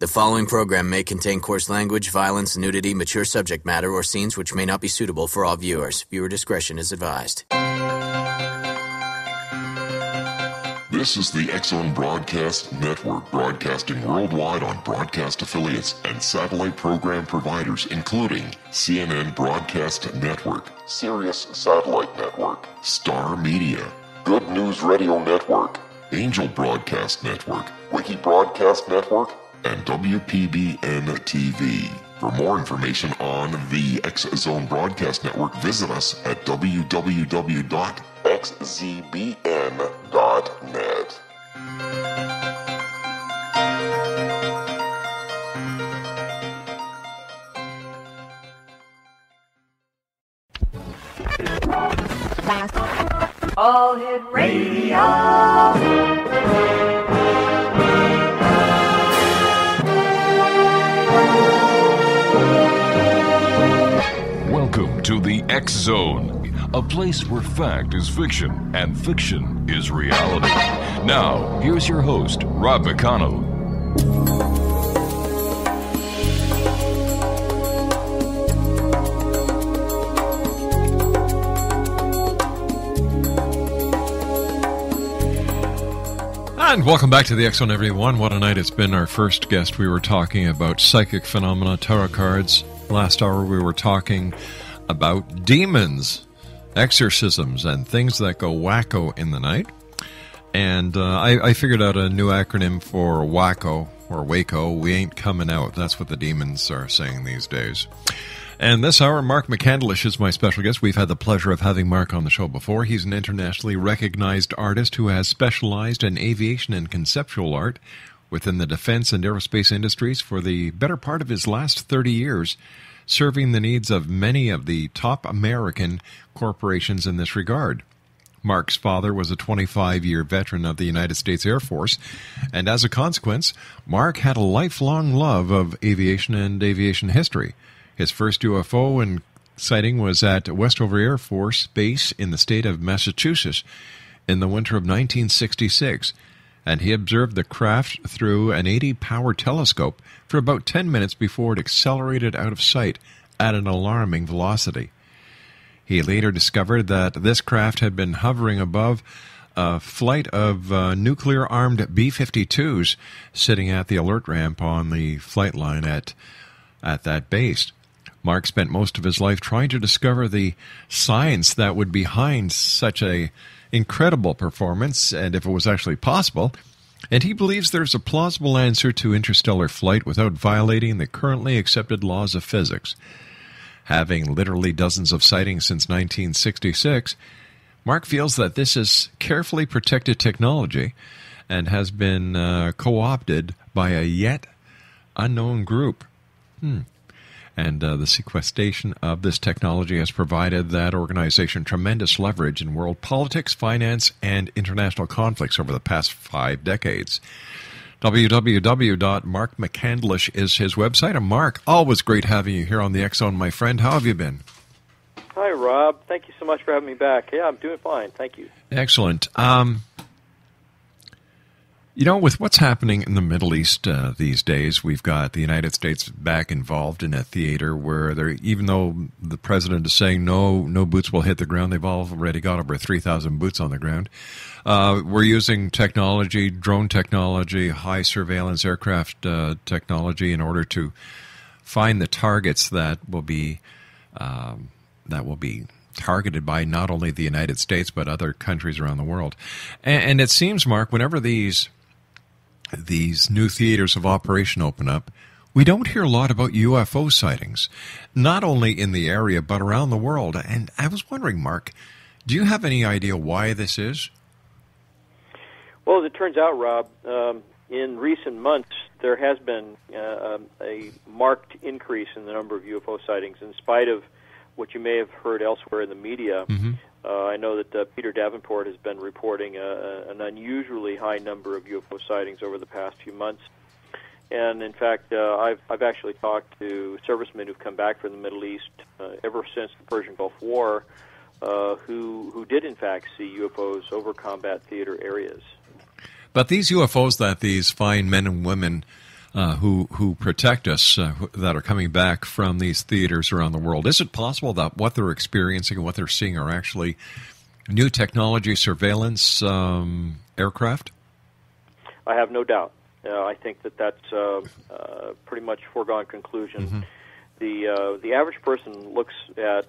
The following program may contain coarse language, violence, nudity, mature subject matter, or scenes which may not be suitable for all viewers. Viewer discretion is advised. This is the X-Zone Broadcast Network, broadcasting worldwide on broadcast affiliates and satellite program providers, including CNN Broadcast Network, Sirius Satellite Network, Star Media, Good News Radio Network, Angel Broadcast Network, Wiki Broadcast Network, and WPBN TV. For more information on the X Zone Broadcast Network, visit us at www.xzbn.net. All Hit Radio. X Zone, a place where fact is fiction and fiction is reality. Now, here's your host, Rob McConnell. And welcome back to the X Zone, everyone. What a night it's been. Our first guest, we were talking about psychic phenomena, tarot cards. Last hour, we were talking about demons, exorcisms, and things that go wacko in the night. And uh, I, I figured out a new acronym for wacko or waco. We ain't coming out. That's what the demons are saying these days. And this hour, Mark McCandlish is my special guest. We've had the pleasure of having Mark on the show before. He's an internationally recognized artist who has specialized in aviation and conceptual art within the defense and aerospace industries for the better part of his last 30 years, serving the needs of many of the top American corporations in this regard. Mark's father was a 25 year veteran of the United States Air Force, and as a consequence, Mark had a lifelong love of aviation and aviation history. His first UFO and sighting was at Westover Air Force Base in the state of Massachusetts in the winter of 1966, and he observed the craft through an 80 power telescope for about 10 minutes before it accelerated out of sight at an alarming velocity. He later discovered that this craft had been hovering above a flight of uh, nuclear armed B 52s sitting at the alert ramp on the flight line at, at that base. Mark spent most of his life trying to discover the science that would behind such a incredible performance and if it was actually possible. And he believes there's a plausible answer to interstellar flight without violating the currently accepted laws of physics. Having literally dozens of sightings since 1966, Mark feels that this is carefully protected technology and has been uh, co opted by a yet unknown group. Hmm. And uh, the sequestration of this technology has provided that organization tremendous leverage in world politics, finance, and international conflicts over the past five decades. www.markmccandlish is his website. And Mark, always great having you here on the X Zone, my friend. How have you been? Hi, Rob. Thank you so much for having me back. Yeah, I'm doing fine. Thank you. Excellent. Um, you know, with what's happening in the Middle East uh, these days, we've got the United States back involved in a theater where they're, even though the president is saying no, no boots will hit the ground, they've already got over 3,000 boots on the ground. Uh, we're using technology, drone technology, high surveillance aircraft uh, technology in order to find the targets that will be um, that will be targeted by not only the United States but other countries around the world. And, and it seems, Mark, whenever these these new theaters of operation open up, we don't hear a lot about UFO sightings, not only in the area but around the world. And I was wondering, Mark, do you have any idea why this is? Well, as it turns out, Rob, um, in recent months there has been uh, a marked increase in the number of UFO sightings, in spite of what you may have heard elsewhere in the media. Mm-hmm. Uh, I know that uh, Peter Davenport has been reporting a, an unusually high number of UFO sightings over the past few months. And in fact, uh, I've, I've actually talked to servicemen who've come back from the Middle East uh, ever since the Persian Gulf War, uh, who who did in fact see UFOs over combat theater areas. But these UFOs that these fine men and women uh, who who protect us uh, that are coming back from these theaters around the world. Is it possible that what they're experiencing and what they're seeing are actually new technology surveillance um, aircraft? I have no doubt. Uh, I think that that's uh, uh, pretty much foregone conclusion. Mm-hmm. The uh, the average person looks at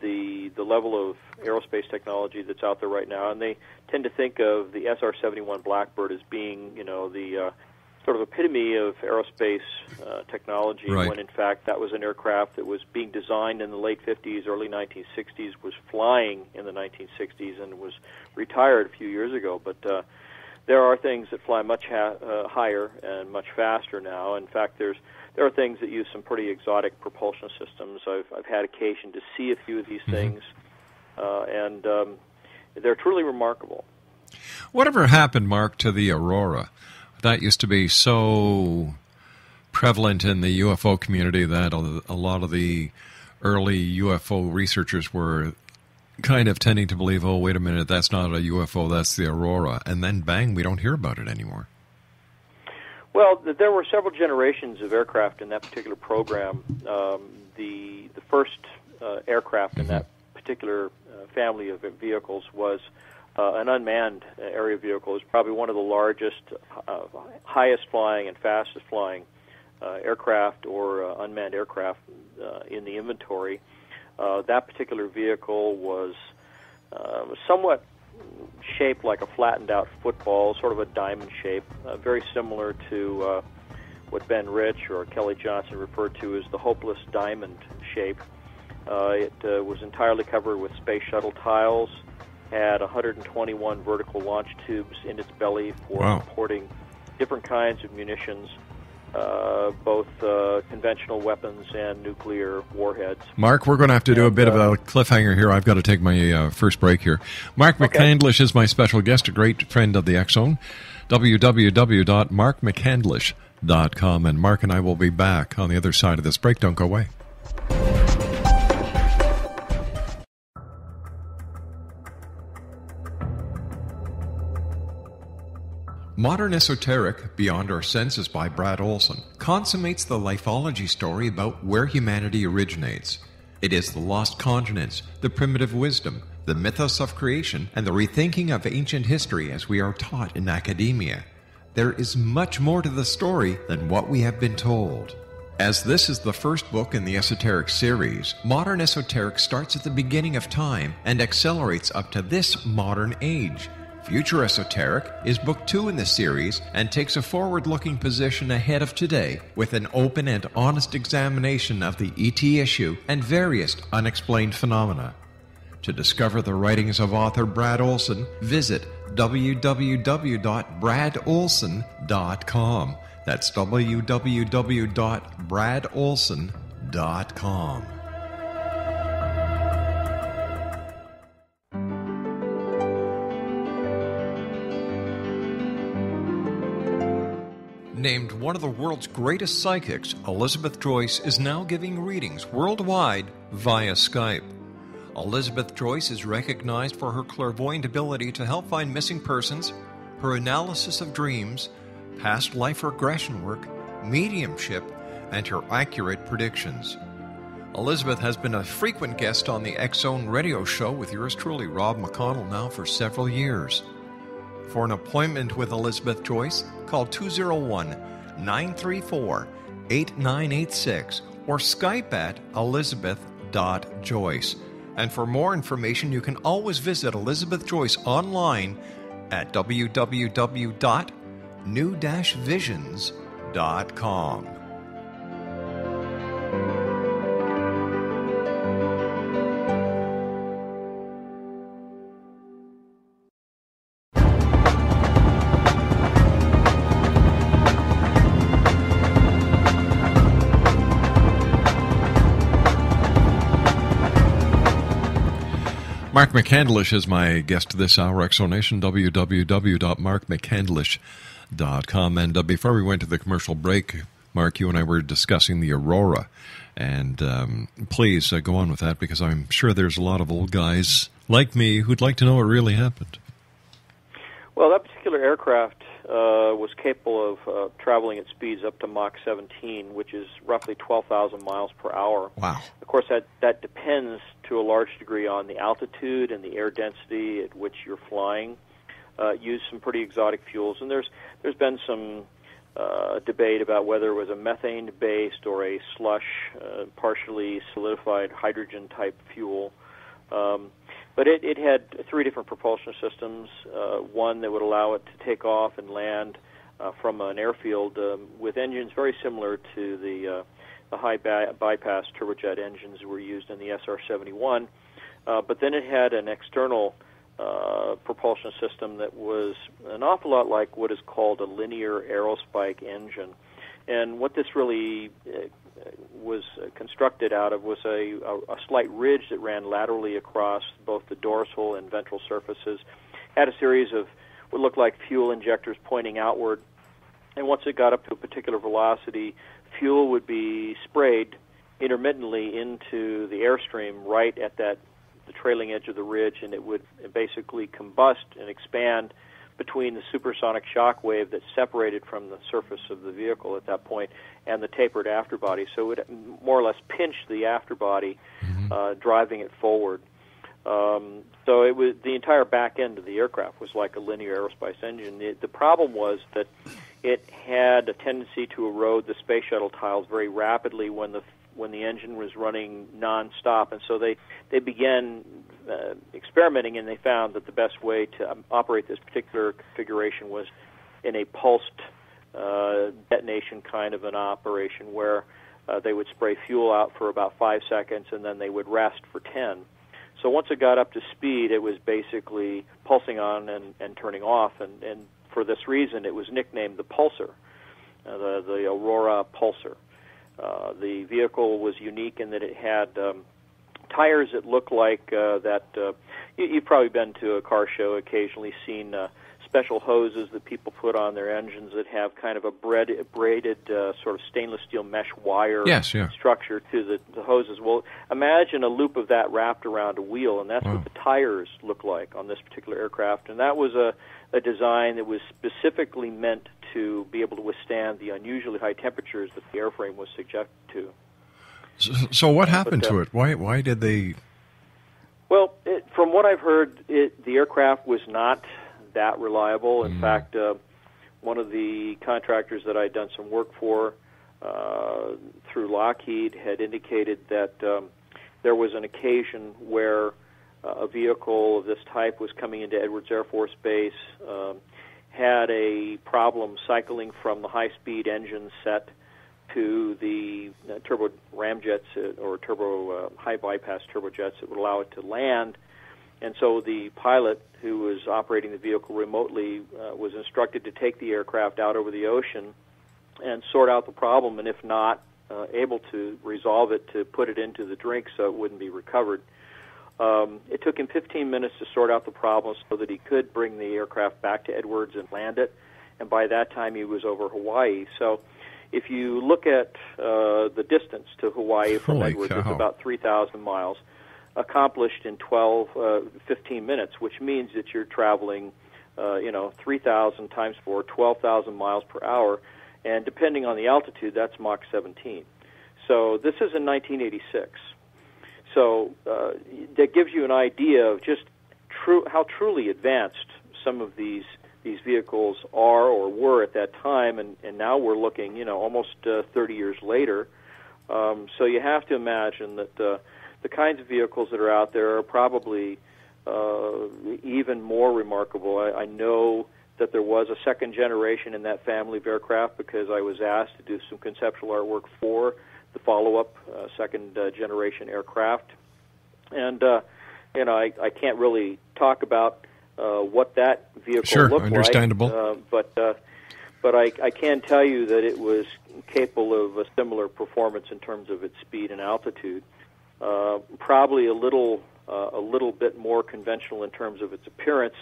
the the level of aerospace technology that's out there right now, and they tend to think of the SR-71 Blackbird as being, you know, the uh, sort of epitome of aerospace uh, technology. Right. When in fact that was an aircraft that was being designed in the late 50s, early 1960s, was flying in the 1960s, and was retired a few years ago. But uh, there are things that fly much ha- uh, higher and much faster now. In fact, there's there are things that use some pretty exotic propulsion systems. I've I've had occasion to see a few of these mm-hmm. things, uh, and um, they're truly remarkable. Whatever happened, Mark, to the Aurora? That used to be so prevalent in the UFO community that a lot of the early UFO researchers were kind of tending to believe, oh, wait a minute, that's not a UFO, that's the Aurora. And then bang, we don't hear about it anymore. Well, there were several generations of aircraft in that particular program. Um, the the first uh, aircraft in mm-hmm. that particular uh, family of vehicles was uh, an unmanned aerial vehicle. is probably one of the largest, uh, highest flying, and fastest flying uh, aircraft or uh, unmanned aircraft uh, in the inventory. Uh, that particular vehicle was uh, somewhat shaped like a flattened out football, sort of a diamond shape, uh, very similar to uh, what Ben Rich or Kelly Johnson referred to as the hopeless diamond shape. Uh, it uh, was entirely covered with space shuttle tiles, had 121 vertical launch tubes in its belly for wow. supporting different kinds of munitions uh, both uh, conventional weapons and nuclear warheads. Mark, we're going to have to do a bit uh, of a uh, cliffhanger here. I've got to take my uh, first break here. Mark okay. McCandlish is my special guest, a great friend of the X Zone. Www.markmccandlish.com. And Mark and I will be back on the other side of this break. Don't go away. Modern Esoteric, Beyond Our Senses by Brad Olson, consummates the lifeology story about where humanity originates. It is the lost continents, the primitive wisdom, the mythos of creation, and the rethinking of ancient history as we are taught in academia. There is much more to the story than what we have been told. As this is the first book in the Esoteric series, Modern Esoteric starts at the beginning of time and accelerates up to this modern age. Future Esoteric is book two in the series and takes a forward looking position ahead of today with an open and honest examination of the ET issue and various unexplained phenomena. To discover the writings of author Brad Olson, visit www.bradolson.com. That's www.bradolson.com. Named one of the world's greatest psychics, Elizabeth Joyce is now giving readings worldwide via Skype. Elizabeth Joyce is recognized for her clairvoyant ability to help find missing persons, her analysis of dreams, past life regression work, mediumship, and her accurate predictions. Elizabeth has been a frequent guest on the Zone radio show with yours truly, Rob McConnell, now for several years. For an appointment with Elizabeth Joyce, call 201 934 8986 or Skype at elizabeth.joyce. And for more information, you can always visit Elizabeth Joyce online at www.new-visions.com. Mark McCandlish is my guest this hour. Exonation, www.markmccandlish.com. And uh, before we went to the commercial break, Mark, you and I were discussing the Aurora. And um, please uh, go on with that because I'm sure there's a lot of old guys like me who'd like to know what really happened. Well, that particular aircraft uh, was capable of uh, traveling at speeds up to Mach 17, which is roughly 12,000 miles per hour. Wow. Of course, that that depends to a large degree on the altitude and the air density at which you're flying. Uh, use some pretty exotic fuels, and there's there's been some uh, debate about whether it was a methane based or a slush, uh, partially solidified hydrogen type fuel. Um, but it, it had three different propulsion systems. Uh, one that would allow it to take off and land uh, from an airfield um, with engines very similar to the uh, the high bi- bypass turbojet engines that were used in the SR-71. Uh, but then it had an external uh, propulsion system that was an awful lot like what is called a linear aerospike engine. And what this really uh, was constructed out of was a, a, a slight ridge that ran laterally across both the dorsal and ventral surfaces. Had a series of what looked like fuel injectors pointing outward. And once it got up to a particular velocity, fuel would be sprayed intermittently into the airstream right at that the trailing edge of the ridge, and it would basically combust and expand between the supersonic shock wave that separated from the surface of the vehicle at that point and the tapered afterbody. So it more or less pinched the afterbody, mm-hmm. uh, driving it forward. Um, so it was the entire back end of the aircraft was like a linear aerospike engine. The, the problem was that it had a tendency to erode the space shuttle tiles very rapidly when the when the engine was running nonstop, and so they they began uh, experimenting, and they found that the best way to um, operate this particular configuration was in a pulsed uh, detonation kind of an operation where uh, they would spray fuel out for about five seconds and then they would rest for 10. So once it got up to speed, it was basically pulsing on and, and turning off, and, and for this reason, it was nicknamed the Pulsar, uh, the, the Aurora Pulsar. Uh, the vehicle was unique in that it had um, tires that looked like uh, that. Uh, you, you've probably been to a car show, occasionally seen uh, special hoses that people put on their engines that have kind of a braided, braided uh, sort of stainless steel mesh wire yes, yeah. structure to the, the hoses. Well, imagine a loop of that wrapped around a wheel, and that's wow. what the tires look like on this particular aircraft. And that was a, a design that was specifically meant to be able to withstand the unusually high temperatures that the airframe was subject to. So, so what happened but, uh, to it? Why why did they? Well, it, from what I've heard, it, the aircraft was not that reliable. In mm. fact, uh, one of the contractors that I'd done some work for uh, through Lockheed had indicated that um, there was an occasion where uh, a vehicle of this type was coming into Edwards Air Force Base, um, had a problem cycling from the high-speed engine set to the uh, turbo ramjets uh, or turbo uh, high bypass turbojets that would allow it to land. And so the pilot who was operating the vehicle remotely uh, was instructed to take the aircraft out over the ocean and sort out the problem, and if not uh, able to resolve it, to put it into the drink so it wouldn't be recovered. Um, it took him 15 minutes to sort out the problem so that he could bring the aircraft back to Edwards and land it. And by that time, he was over Hawaii. So if you look at uh, the distance to Hawaii from Holy Edwards, cow. it's about 3,000 miles, accomplished in 12, uh, 15 minutes, which means that you're traveling, uh, you know, 3,000 times 4, 12,000 miles per hour, and depending on the altitude, that's Mach 17. So this is in 1986. So uh, that gives you an idea of just true how truly advanced some of these these vehicles are or were at that time, and, and now we're looking, you know, almost uh, 30 years later. Um, so you have to imagine that uh, the kinds of vehicles that are out there are probably uh, even more remarkable. I, I know that there was a second generation in that family of aircraft because I was asked to do some conceptual artwork for the follow-up uh, second uh, generation aircraft, and uh, you know I, I can't really talk about uh, what that vehicle sure, looked understandable. like. Uh, but uh, but I, I can tell you that it was capable of a similar performance in terms of its speed and altitude. Uh, probably a little uh, a little bit more conventional in terms of its appearance.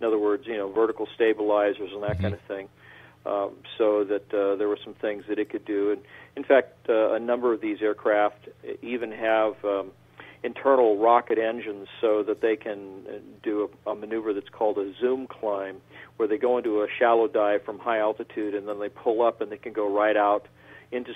In other words, you know, vertical stabilizers and that mm-hmm. kind of thing. Um, so that uh, there were some things that it could do. And in fact, uh, a number of these aircraft even have um, internal rocket engines so that they can uh, do a, a maneuver that's called a zoom climb, where they go into a shallow dive from high altitude and then they pull up and they can go right out into